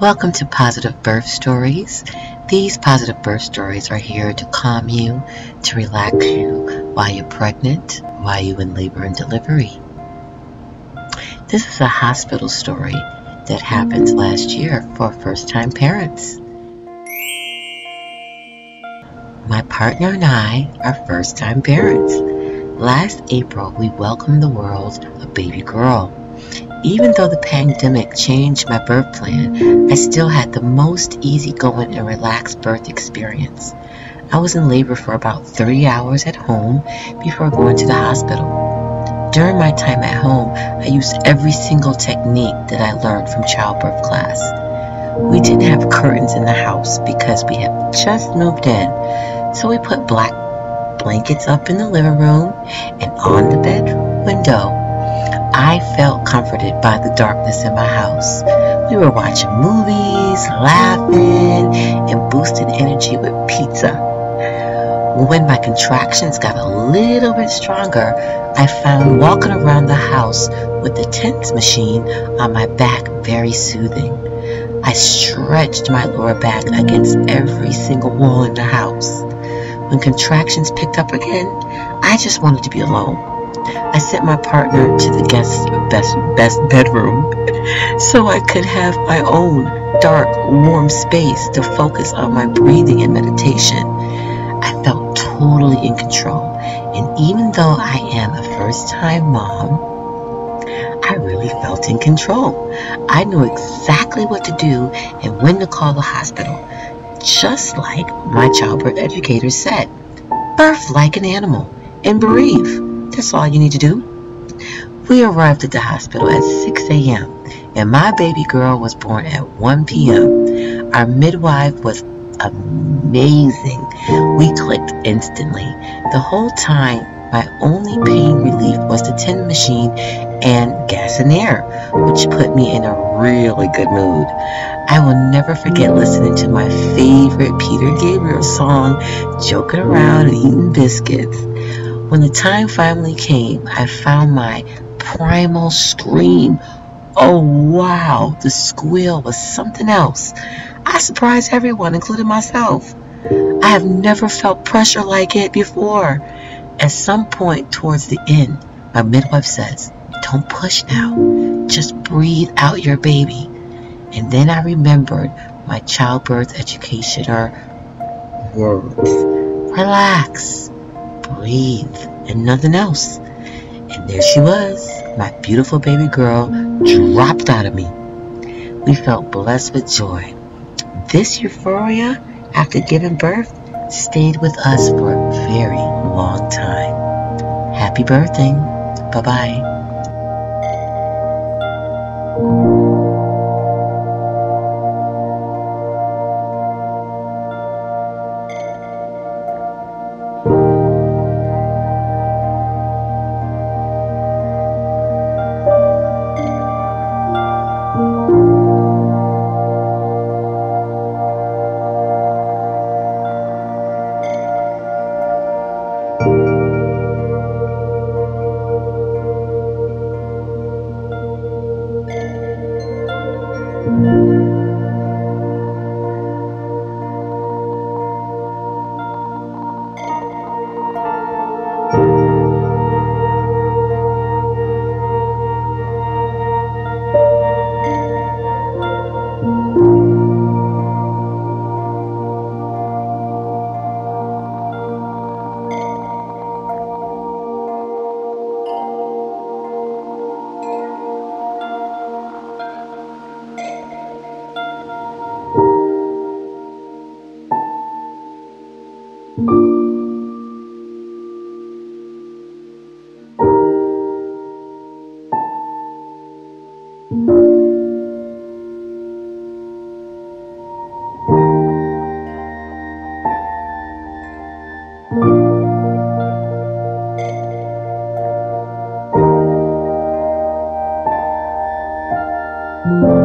Welcome to Positive Birth Stories. These positive birth stories are here to calm you, to relax you while you're pregnant, while you're in labor and delivery. This is a hospital story that happened last year for first time parents. My partner and I are first time parents. Last April, we welcomed the world a baby girl. Even though the pandemic changed my birth plan, I still had the most easygoing and relaxed birth experience. I was in labor for about 30 hours at home before going to the hospital. During my time at home, I used every single technique that I learned from childbirth class. We didn't have curtains in the house because we had just moved in, so we put black blankets up in the living room and on the bedroom window I felt comforted by the darkness in my house. We were watching movies, laughing, and boosting energy with pizza. When my contractions got a little bit stronger, I found walking around the house with the TENS machine on my back very soothing. I stretched my lower back against every single wall in the house. When contractions picked up again, I just wanted to be alone. I sent my partner to the guest best best bedroom so I could have my own dark, warm space to focus on my breathing and meditation. I felt totally in control, and even though I am a first-time mom, I really felt in control. I knew exactly what to do and when to call the hospital, just like my childbirth educator said. Birth like an animal and breathe. That's all you need to do. We arrived at the hospital at 6 a.m. and my baby girl was born at 1 p.m. Our midwife was amazing. We clicked instantly. The whole time, my only pain relief was the TENS machine and gas and air, which put me in a really good mood. I will never forget listening to my favorite Peter Gabriel song, joking around and eating biscuits. When the time finally came, I found my primal scream. Oh wow, the squeal was something else. I surprised everyone, including myself. I have never felt pressure like it before. At some point towards the end, my midwife says, Don't push now, just breathe out your baby. And then I remembered my childbirth educator words. Relax breathe, and nothing else. And there she was, my beautiful baby girl, dropped out of me. We felt blessed with joy. This euphoria, after giving birth, stayed with us for a very long time. Happy birthing. Bye bye. Thank